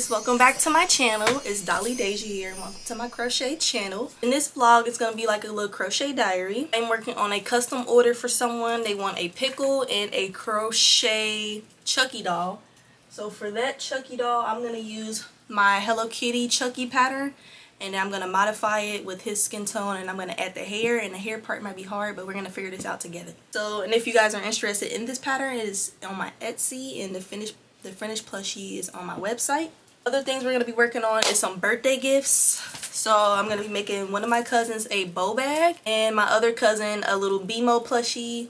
Guys, welcome back to my channel. It's Dolly Daisha here. Welcome to my crochet channel. In this vlog, it's going to be like a little crochet diary. I'm working on a custom order for someone. They want a pickle and a crochet Chucky doll. So for that Chucky doll, I'm going to use my Hello Kitty Chucky pattern and I'm going to modify it with his skin tone and I'm going to add the hair and the hair part might be hard but we're going to figure this out together. So and if you guys are interested in this pattern it is on my Etsy and the finished the finished plushie is on my website. Other things we're going to be working on is some birthday gifts. So I'm going to be making one of my cousins a bow bag and my other cousin a little BMO plushie.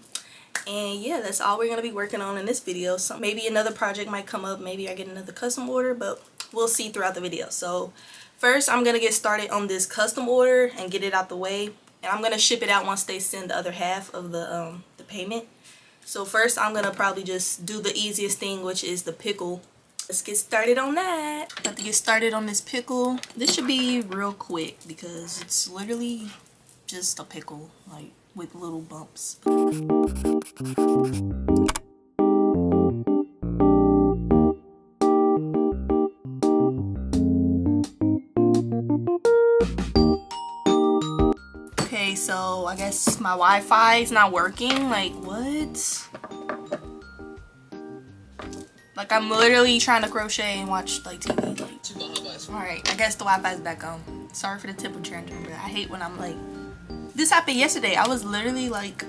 And yeah, that's all we're going to be working on in this video. So maybe another project might come up. Maybe I get another custom order, but we'll see throughout the video. So first I'm going to get started on this custom order and get it out the way. And I'm going to ship it out once they send the other half of the, um, the payment. So first I'm going to probably just do the easiest thing which is the pickle. Let's get started on that. Have to get started on this pickle. This should be real quick because it's literally just a pickle like with little bumps. Okay, so I guess my Wi-Fi is not working. Like, what? Like, I'm literally trying to crochet and watch, like, TV. Like, Alright, I guess the Wi-Fi is back on. Sorry for the temperature, but I hate when I'm, like... This happened yesterday. I was literally, like...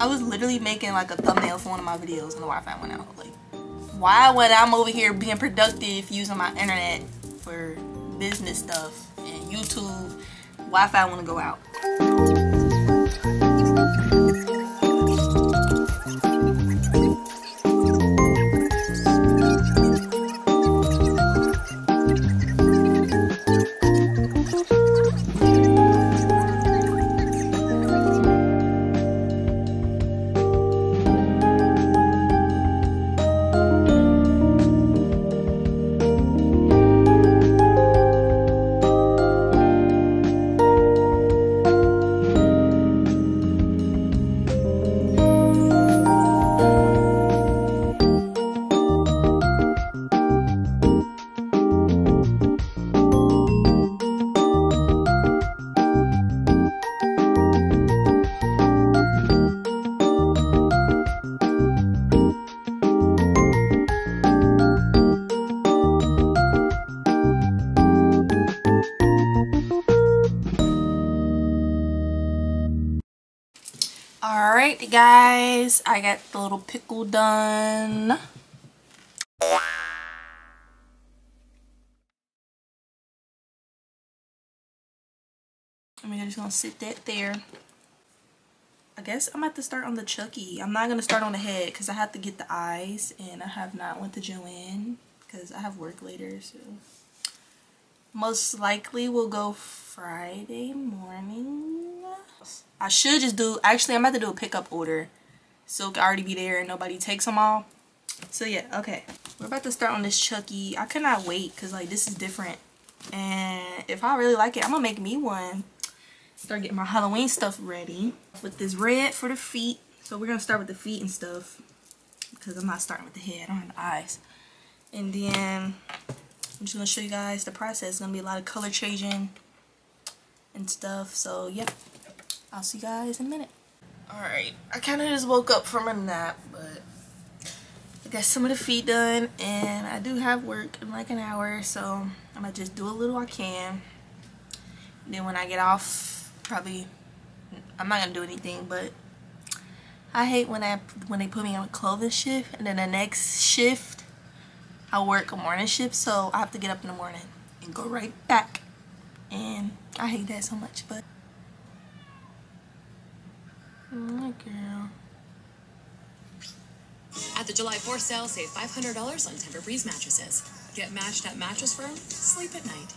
I was literally making, like, a thumbnail for one of my videos and the Wi-Fi went out. Like, why would I'm over here being productive using my internet for business stuff and YouTube Wi-Fi want to go out. Alright guys, I got the little pickle done. I mean, I'm just gonna sit that there. I guess I'm about to start on the Chucky. I'm not gonna start on the head because I have to get the eyes and I have not went to Joann because I have work later. So most likely we'll go Friday morning. I should just do, actually I'm about to do a pickup order. So it can already be there and nobody takes them all. So yeah, okay. We're about to start on this Chucky. I cannot wait because like this is different. And if I really like it, I'm gonna make me one. Start getting my Halloween stuff ready. With this red for the feet. So we're gonna start with the feet and stuff. Because I'm not starting with the head, I don't have the eyes. And then I'm just gonna show you guys the process. It's gonna be a lot of color changing and stuff. So yeah. I'll see you guys in a minute. Alright, I kind of just woke up from a nap, but I got some of the feet done, and I do have work in like an hour, so I'm going to just do a little I can. And then when I get off, probably, I'm not going to do anything, but I hate when I when they put me on a clothing shift, and then the next shift, I work a morning shift, so I have to get up in the morning and go right back. And I hate that so much, but my girl. At the July 4th sale, save $500 on Tempur-Breeze mattresses. Get matched at Mattress Firm. Sleep at night.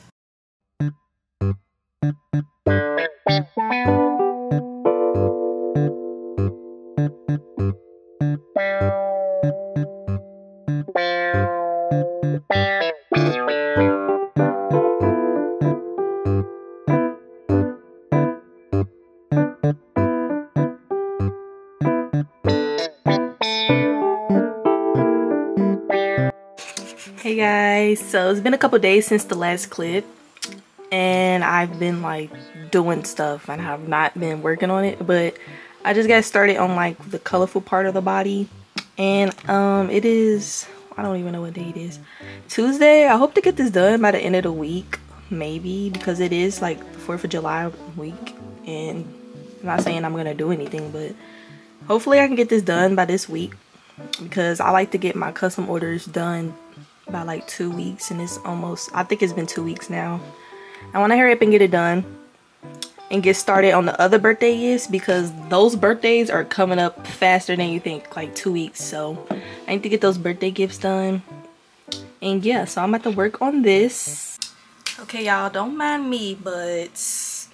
So it's been a couple days since the last clip and I've been like doing stuff and have not been working on it but I just got started on like the colorful part of the body and um it is I don't even know what day it is Tuesday. I hope to get this done by the end of the week maybe because it is like the 4th of July week and I'm not saying I'm gonna do anything but hopefully I can get this done by this week because I like to get my custom orders done by like two weeks and it's almost I think it's been two weeks now. I want to hurry up and get it done and get started on the other birthdays because those birthdays are coming up faster than you think like two weeks. So I need to get those birthday gifts done. And yeah so I'm about to work on this. Okay y'all don't mind me but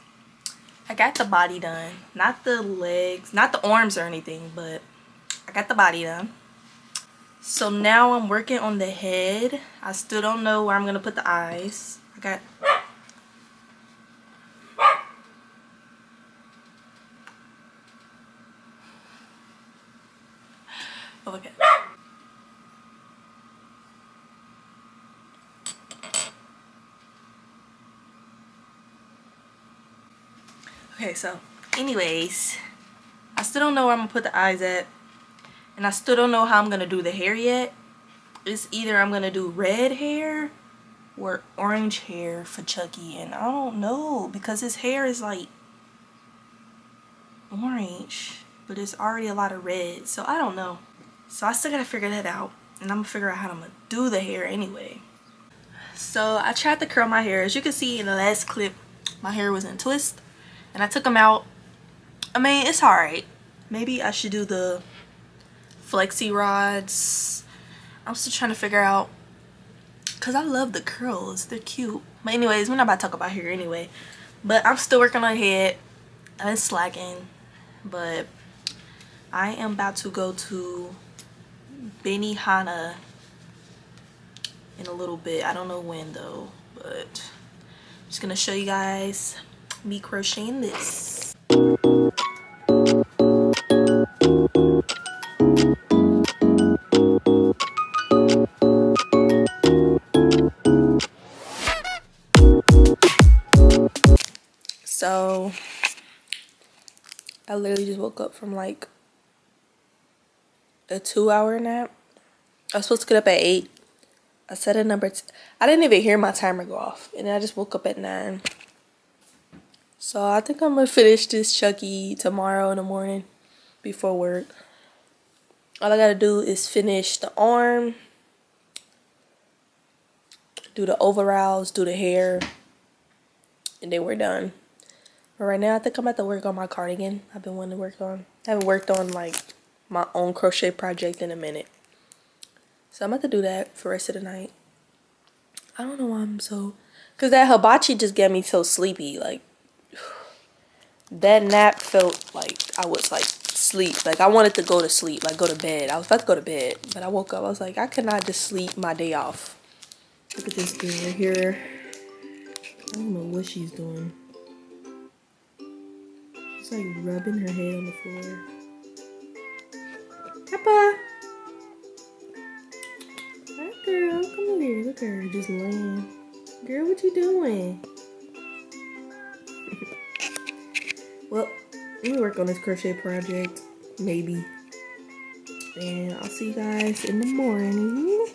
I got the body done. Not the legs not the arms or anything but I got the body done so now I'm working on the head. I still don't know where I'm going to put the eyes. I got... Oh, okay. Okay, so anyways, I still don't know where I'm going to put the eyes at and I still don't know how I'm gonna do the hair yet. It's either I'm gonna do red hair or orange hair for Chucky and I don't know because his hair is like orange but it's already a lot of red so I don't know. So I still gotta figure that out and I'm gonna figure out how I'm gonna do the hair anyway. So I tried to curl my hair. As you can see in the last clip my hair was in twist and I took them out. I mean it's alright. Maybe I should do the flexi rods. I'm still trying to figure out because I love the curls. They're cute. But anyways, we're not about to talk about hair anyway. But I'm still working on head. I've been slacking. But I am about to go to Benihana in a little bit. I don't know when though. But I'm just going to show you guys me crocheting this. So I literally just woke up from like a two hour nap. I was supposed to get up at 8. I set a number. I didn't even hear my timer go off. And I just woke up at 9. So I think I'm going to finish this Chucky tomorrow in the morning before work. All I got to do is finish the arm, do the overalls, do the hair, and then we're done. But right now, I think I'm about to work on my cardigan. I've been wanting to work on. I haven't worked on like my own crochet project in a minute. So I'm about to do that for the rest of the night. I don't know why I'm so... Because that hibachi just got me so sleepy. Like, that nap felt like I was like sleep. Like, I wanted to go to sleep. Like, go to bed. I was about to go to bed. But I woke up. I was like, I cannot just sleep my day off. Look at this girl here. I don't know what she's doing. Like rubbing her head on the floor. Papa! Hi girl, come here. Look at her just laying. Girl, what you doing? well, let me work on this crochet project. Maybe. And I'll see you guys in the morning.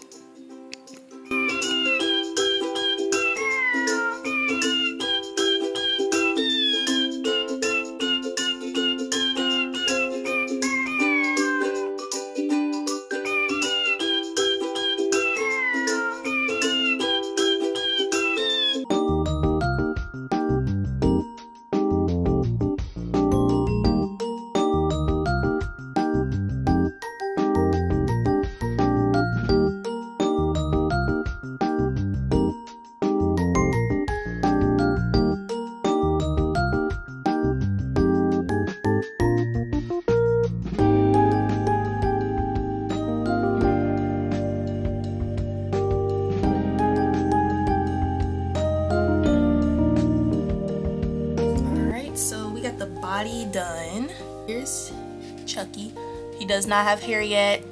Does not have hair yet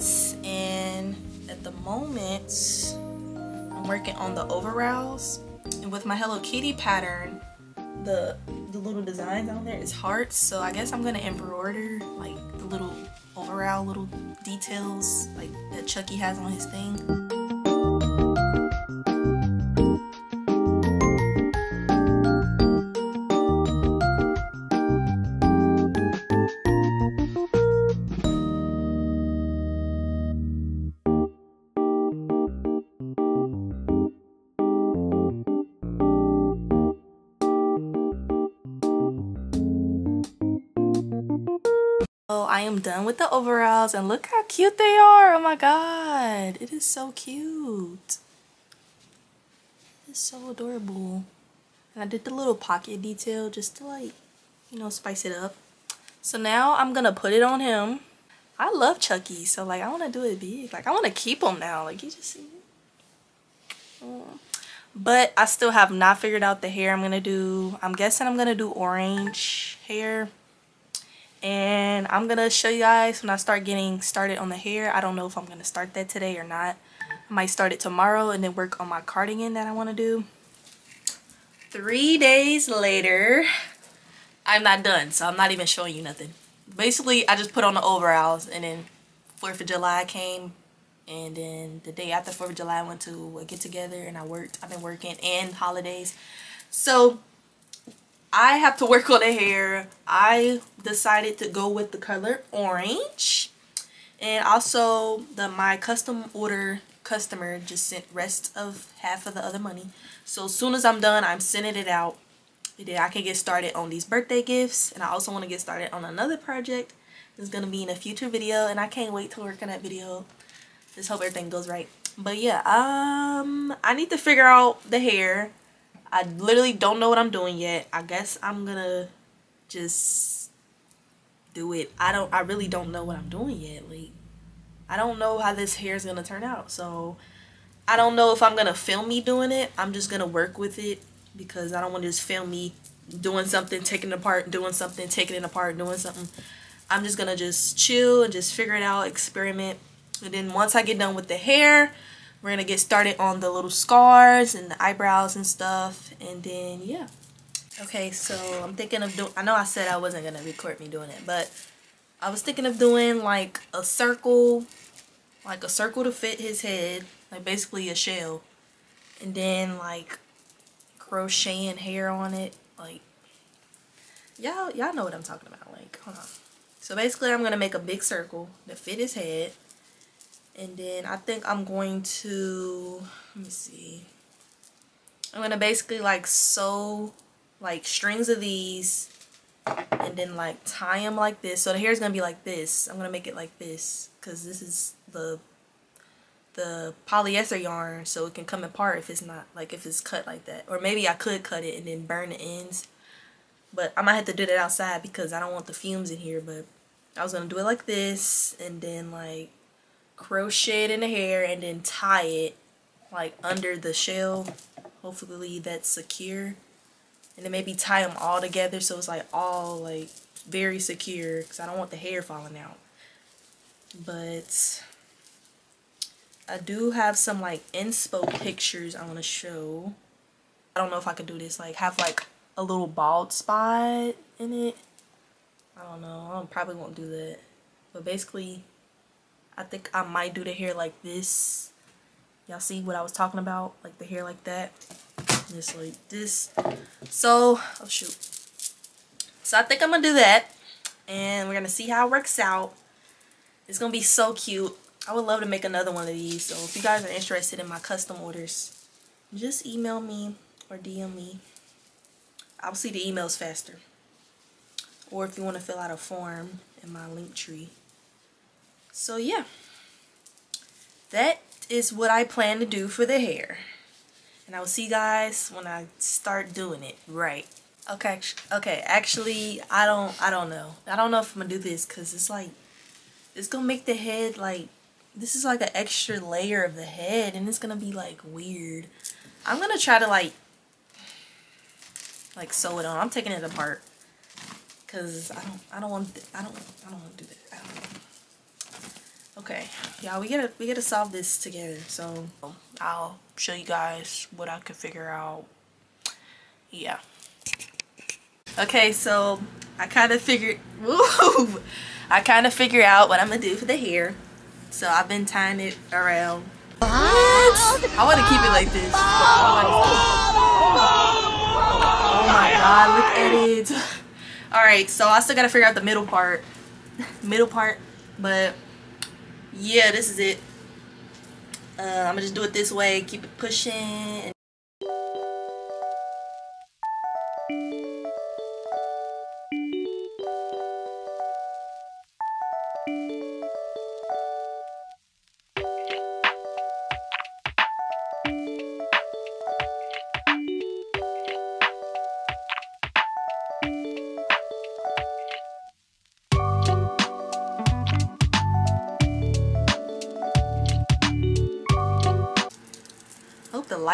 and at the moment I'm working on the overalls. And with my Hello Kitty pattern, the the little designs on there is hearts. So I guess I'm gonna embroider like the little overall little details like that Chucky has on his thing. I am done with the overalls and look how cute they are. Oh my god. It is so cute. It's so adorable. And I did the little pocket detail just to like, you know, spice it up. So now I'm going to put it on him. I love Chucky. So like I want to do it big. Like I want to keep him now. Like you just see mm. But I still have not figured out the hair I'm going to do. I'm guessing I'm going to do orange hair and I'm gonna show you guys when I start getting started on the hair. I don't know if I'm gonna start that today or not. I might start it tomorrow and then work on my cardigan that I want to do. Three days later I'm not done so I'm not even showing you nothing. Basically I just put on the overalls and then 4th of July came and then the day after 4th of July I went to a get together and I worked. I've been working and holidays. So I have to work on the hair. I decided to go with the color orange. And also the my custom order customer just sent rest of half of the other money. So as soon as I'm done, I'm sending it out. I can get started on these birthday gifts. And I also want to get started on another project. It's going to be in a future video. And I can't wait to work on that video. Just hope everything goes right. But yeah, um, I need to figure out the hair. I literally don't know what I'm doing yet. I guess I'm gonna just do it. I don't I really don't know what I'm doing yet. Like I don't know how this hair is gonna turn out. So I don't know if I'm gonna film me doing it. I'm just gonna work with it because I don't want to just film me doing something, taking it apart, doing something, taking it apart, doing something. I'm just gonna just chill and just figure it out, experiment. And then once I get done with the hair, we're gonna get started on the little scars and the eyebrows and stuff and then yeah. Okay so i'm thinking of doing i know i said i wasn't gonna record me doing it but i was thinking of doing like a circle like a circle to fit his head like basically a shell and then like crocheting hair on it like y'all y'all know what i'm talking about like hold on. So basically i'm gonna make a big circle to fit his head and then I think I'm going to let me see. I'm gonna basically like sew like strings of these and then like tie them like this. So the hair is gonna be like this. I'm gonna make it like this because this is the the polyester yarn so it can come apart if it's not like if it's cut like that. Or maybe I could cut it and then burn the ends but I might have to do that outside because I don't want the fumes in here but I was gonna do it like this and then like crochet it in the hair and then tie it like under the shell. Hopefully that's secure. And then maybe tie them all together so it's like all like very secure because I don't want the hair falling out. But I do have some like inspo pictures I want to show. I don't know if I could do this like have like a little bald spot in it. I don't know. I probably won't do that. But basically I think I might do the hair like this. Y'all see what I was talking about? Like the hair like that. Just like this. So, oh shoot. So I think I'm going to do that. And we're going to see how it works out. It's going to be so cute. I would love to make another one of these. So if you guys are interested in my custom orders, just email me or DM me. I'll see the emails faster. Or if you want to fill out a form in my link tree so yeah, that is what I plan to do for the hair. And I will see you guys when I start doing it right. Okay, okay, actually, I don't, I don't know. I don't know if I'm gonna do this because it's like, it's gonna make the head like, this is like an extra layer of the head and it's gonna be like weird. I'm gonna try to like, like sew it on. I'm taking it apart because I don't, I don't want, I don't, I don't want to do that. Okay, y'all, we gotta we gotta solve this together. So I'll show you guys what I could figure out. Yeah. Okay, so I kind of figured, woo, I kind of figured out what I'm gonna do for the hair. So I've been tying it around. What? I want to keep it like this. Oh my god, look at it. Alright, so I still gotta figure out the middle part. middle part, but yeah, this is it. Uh, I'm gonna just do it this way, keep it pushing.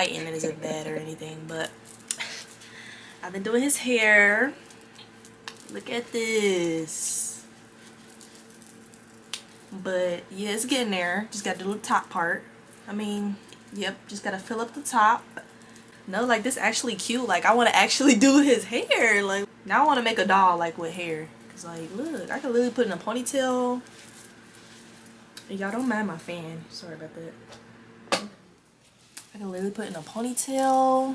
Lighting isn't bad or anything, but I've been doing his hair. Look at this. But yeah, it's getting there. Just gotta do the top part. I mean, yep, just gotta fill up the top. No, like this actually cute. Like I wanna actually do his hair. Like now I wanna make a doll like with hair. Cause like look, I can literally put in a ponytail. Y'all don't mind my fan. Sorry about that. I can literally put in a ponytail.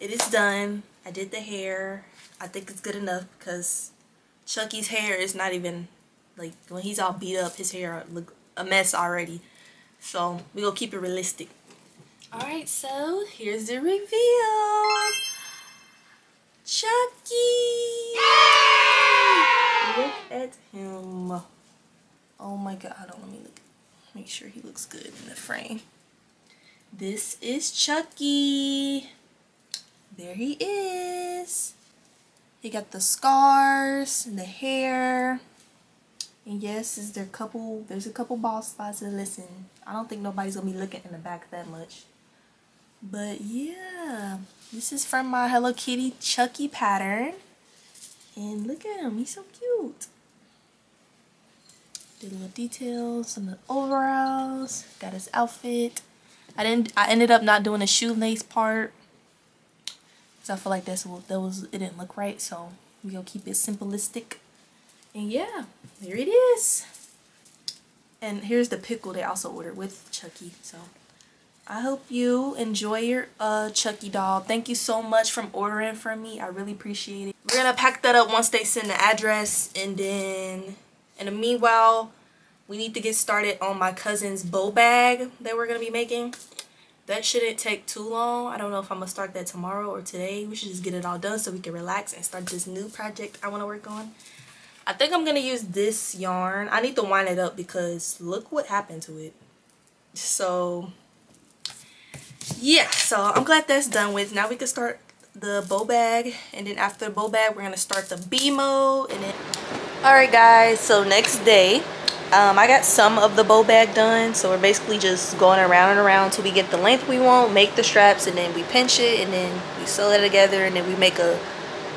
It is done. I did the hair. I think it's good enough because Chucky's hair is not even, like, when he's all beat up, his hair look a mess already. So, we gonna keep it realistic. Alright, so, here's the reveal. Chucky! Look at him. Oh my god, hold on, let me look. Make sure he looks good in the frame. This is Chucky. There he is. He got the scars and the hair. And yes, is there a couple there's a couple bald spots that listen. I don't think nobody's gonna be looking in the back that much. But yeah. This is from my Hello Kitty Chucky pattern. And look at him, he's so cute. Did a little details, of the overalls, got his outfit. I didn't. I ended up not doing the shoelace part because I feel like that's that was. It didn't look right, so we gonna keep it simplistic. And yeah, there it is. And here's the pickle they also ordered with Chucky. So I hope you enjoy your uh Chucky doll. Thank you so much from ordering from me. I really appreciate it. We're gonna pack that up once they send the address, and then in the meanwhile we need to get started on my cousin's bow bag that we're going to be making. That shouldn't take too long. I don't know if I'm going to start that tomorrow or today. We should just get it all done so we can relax and start this new project I want to work on. I think I'm going to use this yarn. I need to wind it up because look what happened to it. So, yeah. So, I'm glad that's done with. Now we can start the bow bag. And then after the bow bag, we're going to start the BMO. And then... Alright guys, so next day, um, I got some of the bow bag done, so we're basically just going around and around until we get the length we want, make the straps, and then we pinch it, and then we sew it together, and then we make a,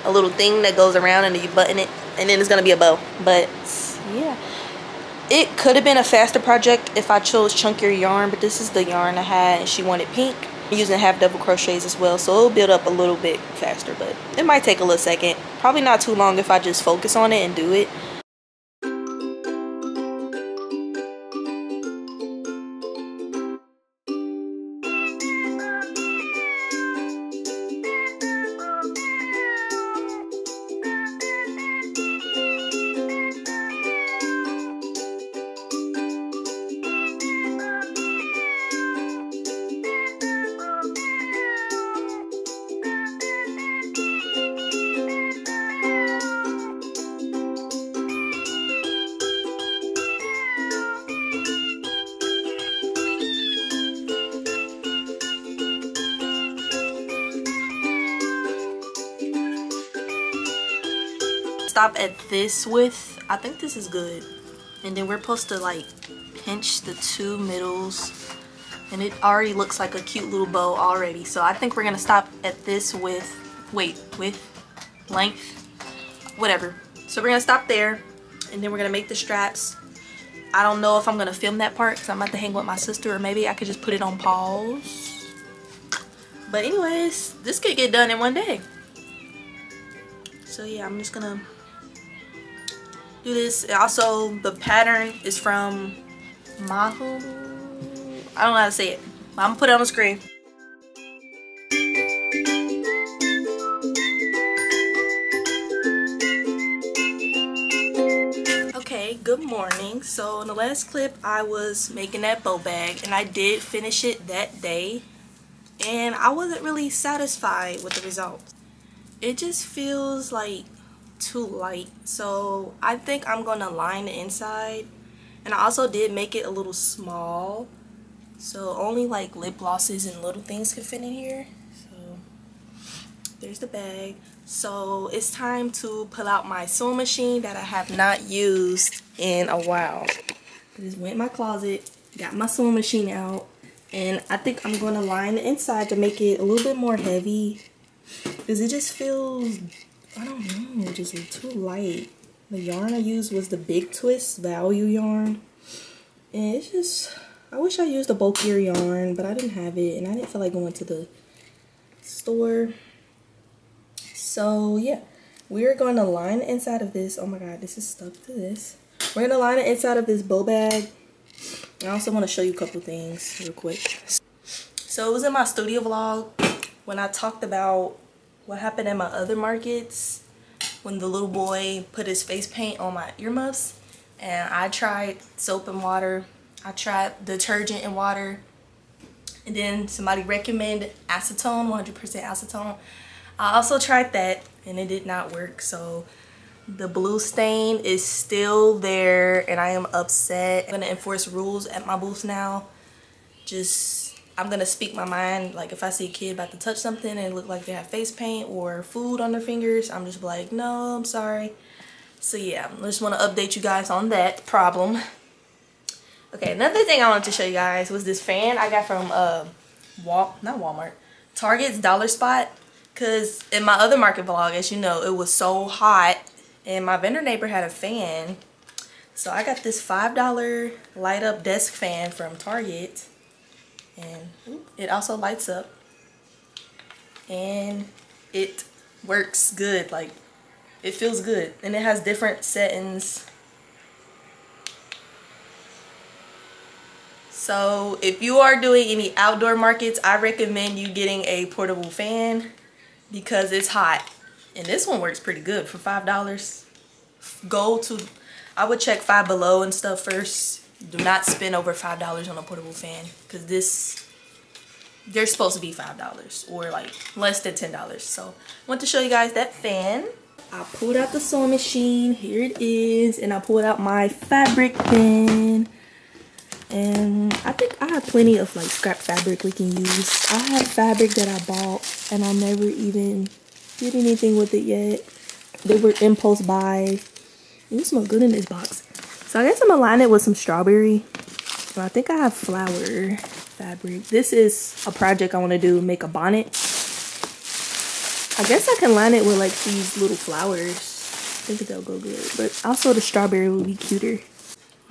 a little thing that goes around, and then you button it, and then it's going to be a bow. But, yeah. It could have been a faster project if I chose chunkier yarn, but this is the yarn I had, and she wanted pink. I'm using half double crochets as well, so it'll build up a little bit faster, but it might take a little second. Probably not too long if I just focus on it and do it. Stop at this width. I think this is good. And then we're supposed to like pinch the two middles. And it already looks like a cute little bow already. So I think we're going to stop at this width. Wait, width? Length? Whatever. So we're going to stop there. And then we're going to make the straps. I don't know if I'm gonna film that part because I'm about to hang with my sister or maybe I could just put it on pause. But anyways, this could get done in one day. So yeah, I'm just gonna do this. Also, the pattern is from Mahu. I don't know how to say it. I'm gonna put it on the screen. Okay, good morning so in the last clip i was making that bow bag and i did finish it that day and i wasn't really satisfied with the results it just feels like too light. So i think i'm gonna line the inside. And i also did make it a little small. So only like lip glosses and little things can fit in here. So there's the bag. So it's time to pull out my sewing machine that I have not used in a while. I just went in my closet, got my sewing machine out, and I think I'm to line the inside to make it a little bit more heavy. Because it just feels, I don't know, just too light. The yarn I used was the Big Twist Value yarn. And it's just, I wish I used a bulkier yarn, but I didn't have it. And I didn't feel like going to the store. So yeah, we're going to line the inside of this. Oh my god, this is stuck to this. We're going to line the inside of this bow bag. I also want to show you a couple things real quick. So it was in my studio vlog when I talked about what happened at my other markets when the little boy put his face paint on my earmuffs and I tried soap and water. I tried detergent and water and then somebody recommended acetone, 100% acetone. I also tried that and it did not work. So the blue stain is still there and I am upset. I'm gonna enforce rules at my booth now. Just, I'm gonna speak my mind. Like if I see a kid about to touch something and look like they have face paint or food on their fingers, I'm just like, no, I'm sorry. So yeah, I just wanna update you guys on that problem. Okay, another thing I wanted to show you guys was this fan I got from uh, Wal not Walmart, Target's Dollar Spot. Because in my other market vlog, as you know, it was so hot and my vendor neighbor had a fan. So I got this $5 light up desk fan from Target. And it also lights up. And it works good. Like, it feels good. And it has different settings. So if you are doing any outdoor markets, I recommend you getting a portable fan because it's hot. And this one works pretty good for $5. Go to, I would check Five Below and stuff first. Do not spend over $5 on a portable fan because this, they're supposed to be $5 or like less than $10. So I want to show you guys that fan. I pulled out the sewing machine. Here it is. And I pulled out my fabric bin. And I think I have plenty of like scrap fabric we can use. I have fabric that I bought and I never even did anything with it yet. They were impulse buys. It smells good in this box. So I guess I'm gonna line it with some strawberry. So I think I have flower fabric. This is a project I want to do, make a bonnet. I guess I can line it with like these little flowers. I think they'll go good. But also the strawberry will be cuter.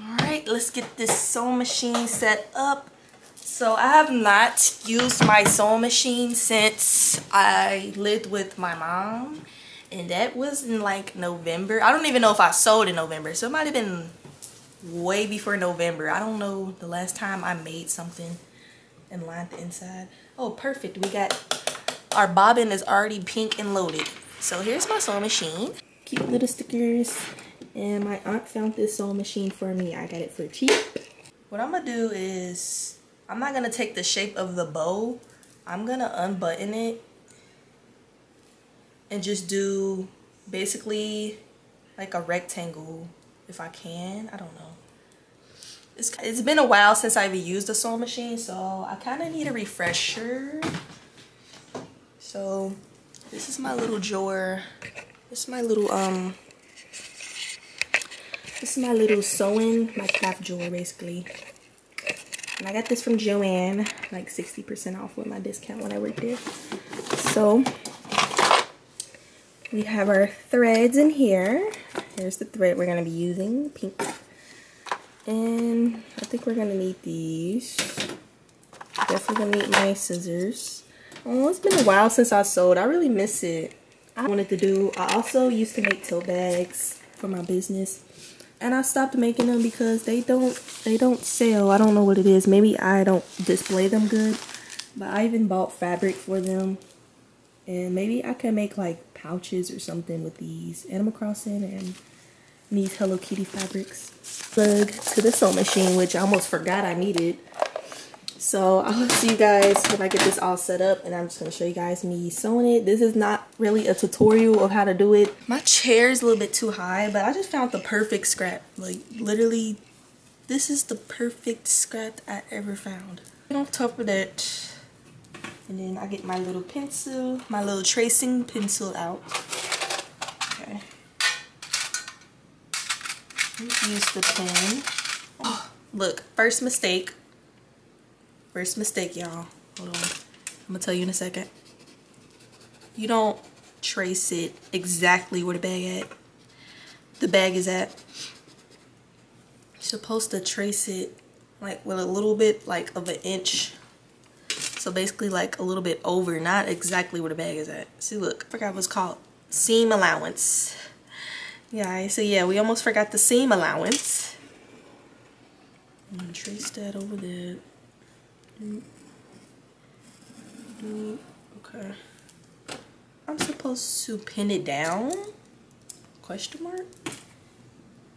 Alright, let's get this sewing machine set up. So I have not used my sewing machine since I lived with my mom. And that was in like November. I don't even know if I sewed in November. So it might have been way before November. I don't know the last time I made something and lined the inside. Oh, perfect. We got our bobbin is already pink and loaded. So here's my sewing machine. Cute little stickers. And my aunt found this sewing machine for me. I got it for cheap. What I'm going to do is I'm not going to take the shape of the bow. I'm going to unbutton it and just do basically like a rectangle if I can. I don't know. It's, it's been a while since I've used a sewing machine, so I kind of need a refresher. So this is my little drawer. This is my little, um, this is my little sewing, my craft drawer basically. And I got this from Joann, like 60% off with my discount when I worked there. So, we have our threads in here. Here's the thread we're going to be using, pink. And I think we're gonna need these. Definitely gonna need my scissors. Oh, it's been a while since I sewed. I really miss it. I wanted to do, I also used to make tote bags for my business. And I stopped making them because they don't, they don't sell. I don't know what it is. Maybe I don't display them good. But I even bought fabric for them. And maybe I can make like pouches or something with these Animal Crossing and these Hello Kitty fabrics. Plug to the sewing machine, which I almost forgot I needed. So I'll see you guys when I get this all set up and I'm just to show you guys me sewing it. This is not really a tutorial of how to do it. My chair is a little bit too high, but I just found the perfect scrap. Like literally, this is the perfect scrap I ever found. And on top of that, and then I get my little pencil, my little tracing pencil out. Okay. Use the pen. Oh, look, first mistake. First mistake, y'all. Hold on. I'm gonna tell you in a second. You don't trace it exactly where the bag at. The bag is at. You're supposed to trace it like with a little bit like of an inch. So basically like a little bit over, not exactly where the bag is at. See, look, I forgot what's called seam allowance. Yeah, so yeah, we almost forgot the seam allowance. I'm gonna trace that over there. Mm-hmm. Okay. I'm supposed to pin it down? Question mark?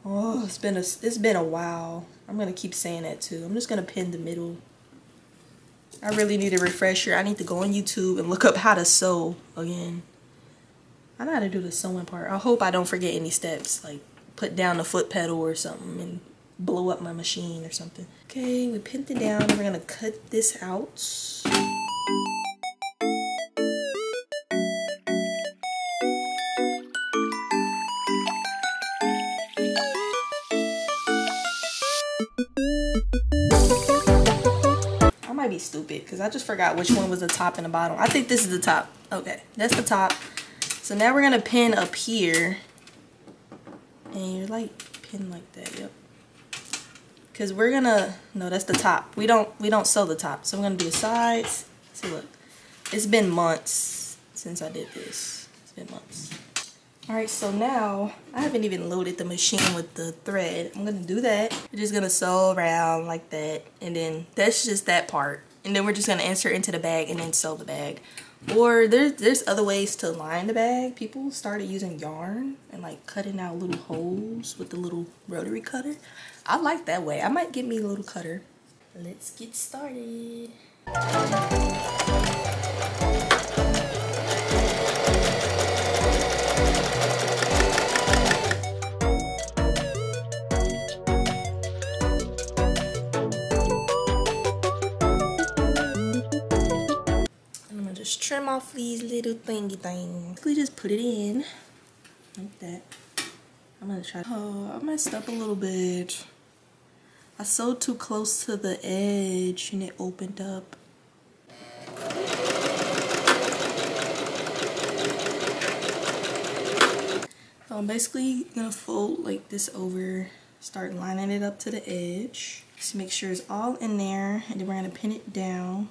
Oh, it's been a it's been a while. I'm gonna keep saying that too. I'm just gonna pin the middle. I really need a refresher. I need to go on YouTube and look up how to sew again. I know how to do the sewing part. I hope I don't forget any steps, like put down the foot pedal or something and blow up my machine or something. Okay, we pinned it down we're gonna cut this out. I might be stupid because I just forgot which one was the top and the bottom. I think this is the top. Okay, that's the top. So now we're gonna pin up here. And you're like pin like that, yep. Because we're gonna no that's the top. We don't we don't sew the top. So we're gonna do the sides. See look. It's been months since I did this. It's been months. All right so now I haven't even loaded the machine with the thread. I'm gonna do that. We're just gonna sew around like that. And then that's just that part. And then we're just gonna insert into the bag and then sew the bag or there's there's other ways to line the bag people started using yarn and like cutting out little holes with the little rotary cutter I like that way. I might get me a little cutter. Let's get started. Trim off these little thingy things. We just put it in like that. I'm gonna try. Oh, I messed up a little bit. I sewed too close to the edge and it opened up. So I'm basically gonna fold like this over, start lining it up to the edge. Just make sure it's all in there and then we're gonna pin it down.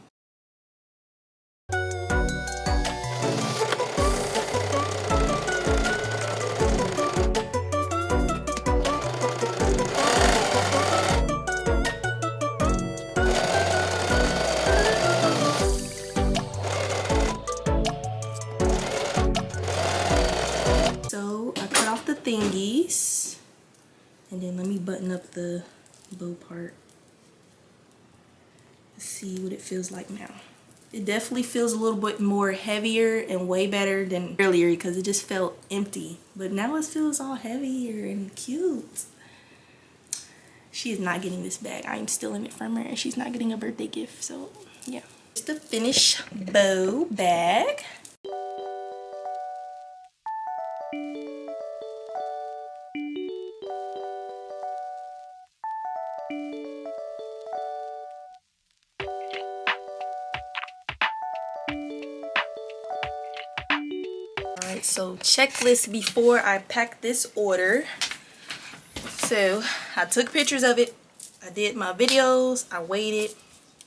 And then let me button up the bow part. Let's see what it feels like now. It definitely feels a little bit more heavier and way better than earlier because it just felt empty. But now it feels all heavier and cute. She is not getting this bag. I am stealing it from her and she's not getting a birthday gift. So yeah. It's the finished bow bag. Alright, so checklist before I pack this order. So I took pictures of it I did my videos. I waited.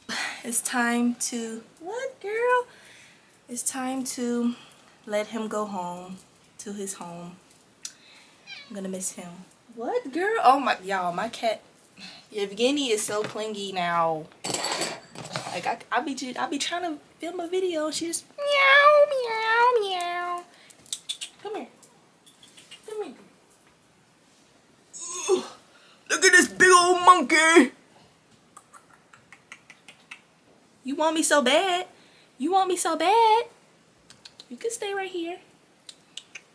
It's time to, what girl? It's time to let him go home to his home. I'm gonna miss him. What girl? Oh my, y'all, my cat, Evgeny is so clingy now. Like I, I be, I be trying to film a video. She just meow, meow, meow. Come here. Come here. Look at this big old monkey. You want me so bad? You want me so bad? You can stay right here.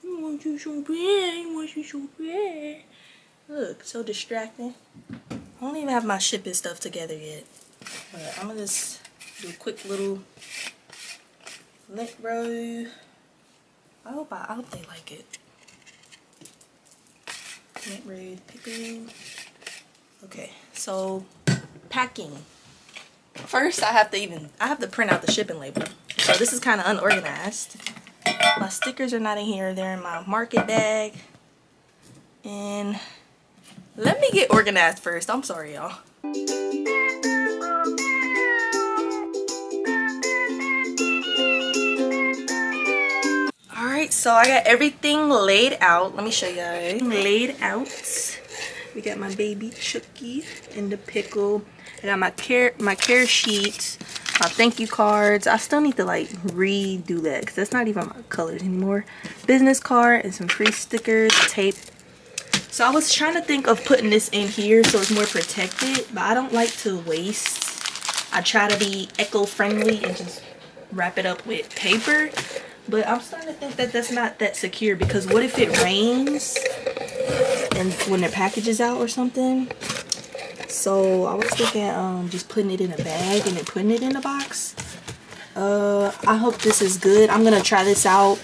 I want you so bad. I want you so bad. Look, so distracting. I don't even have my shipping stuff together yet. But I'm gonna just do a quick little lint row. I hope I, I hope they like it. Lint row pickle. Okay, so packing. First, I have to even I have to print out the shipping label. So this is kind of unorganized. My stickers are not in here. They're in my market bag. And let me get organized first. I'm sorry, y'all. Alright, so I got everything laid out. Let me show you. Laid out. We got my baby Chucky and the pickle. I got my care my care sheets, my thank you cards. I still need to like redo that because that's not even my colors anymore. Business card and some free stickers, tape. So I was trying to think of putting this in here so it's more protected, but I don't like to waste. I try to be eco-friendly and just wrap it up with paper. But I'm starting to think that that's not that secure because what if it rains and when the package is out or something? So I was thinking um, just putting it in a bag and then putting it in a box. Uh, I hope this is good. I'm going to try this out.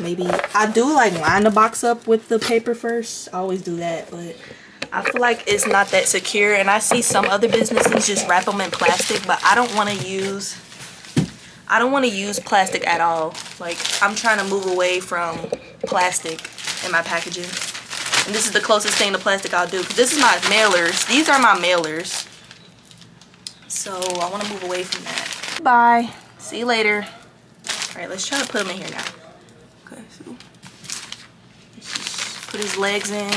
Maybe I do like line the box up with the paper first. I always do that, but I feel like it's not that secure. And I see some other businesses just wrap them in plastic, but I don't want to use I don't want to use plastic at all. Like, I'm trying to move away from plastic in my packaging. And this is the closest thing to plastic I'll do. Because this is my mailers. These are my mailers. So, I want to move away from that. Bye. See you later. Alright, let's try to put them in here now. Okay, so... Let's put his legs in.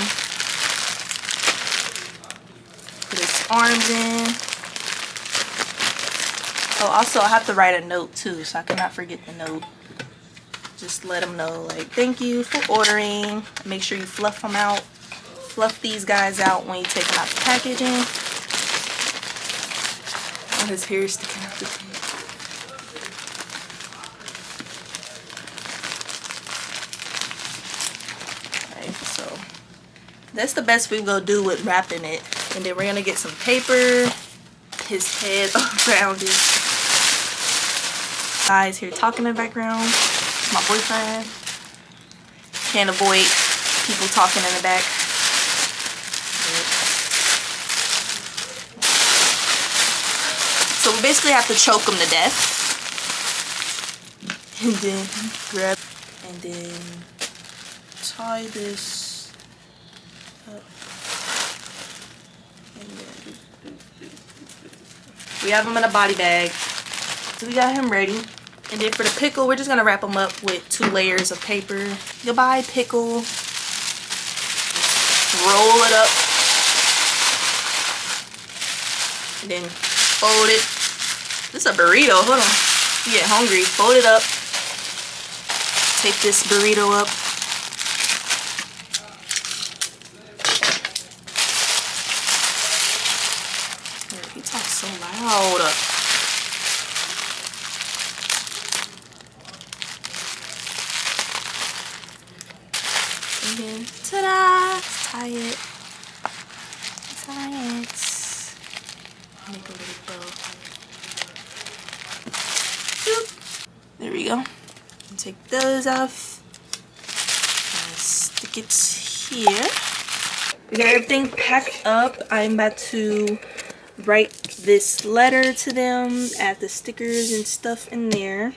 Put his arms in. Oh, also, I have to write a note too, so I cannot forget the note. Just let them know, like, thank you for ordering. Make sure you fluff them out. Fluff these guys out when you take them out the packaging. His hair is sticking out the. Alright, so that's the best we will do with wrapping it. And then we're going to get some paper, his head around guys here talking in the background. My boyfriend. Can't avoid people talking in the back. So we basically have to choke them to death. And then grab and then tie this up. We have him in a body bag. So we got him ready. And then for the pickle, we're just to wrap them up with two layers of paper. Goodbye, pickle. Roll it up. And then fold it. This is a burrito. Hold on. You get hungry. Fold it up. Take this burrito up. He talks so loud. Ta-da! Tie it. Tie it. Make a little bow. Boop. There we go. Take those off. And stick it here. We got everything packed up. I'm about to write this letter to them, add the stickers and stuff in there.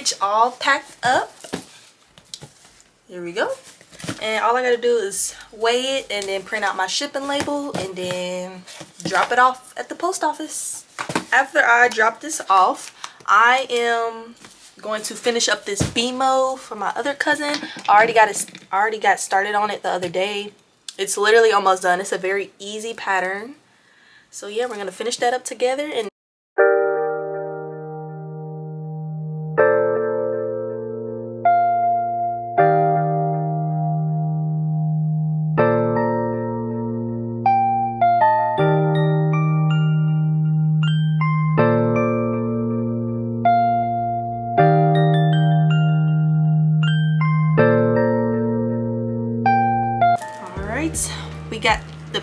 Package all packed up. Here we go. And all I gotta do is weigh it and then print out my shipping label and then drop it off at the post office. After I drop this off, I am going to finish up this BMO for my other cousin. I already got it already got started on it the other day. It's literally almost done. It's a very easy pattern. So yeah, we're gonna finish that up together and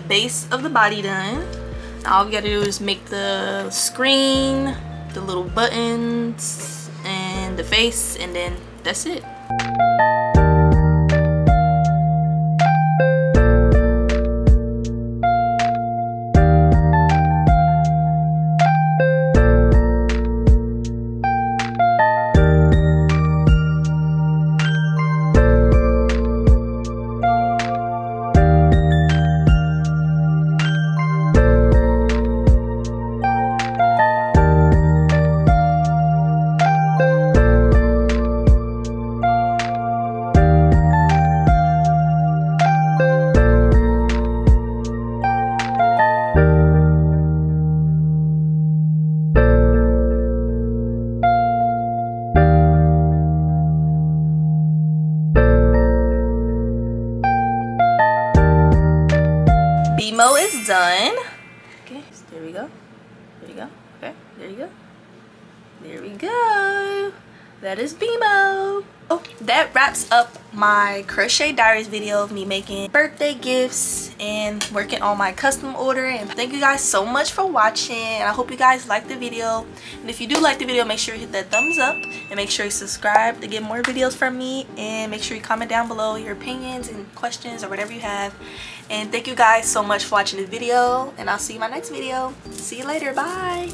base of the body done. All we gotta do is make the screen the little buttons and the face and then that's it wraps up my crochet diaries video of me making birthday gifts and working on my custom order. And thank you guys so much for watching. I hope you guys liked the video. And if you do like the video make sure you hit that thumbs up. And make sure you subscribe to get more videos from me. And make sure you comment down below your opinions and questions or whatever you have. And thank you guys so much for watching this video. And i'll see you in my next video. See you later. Bye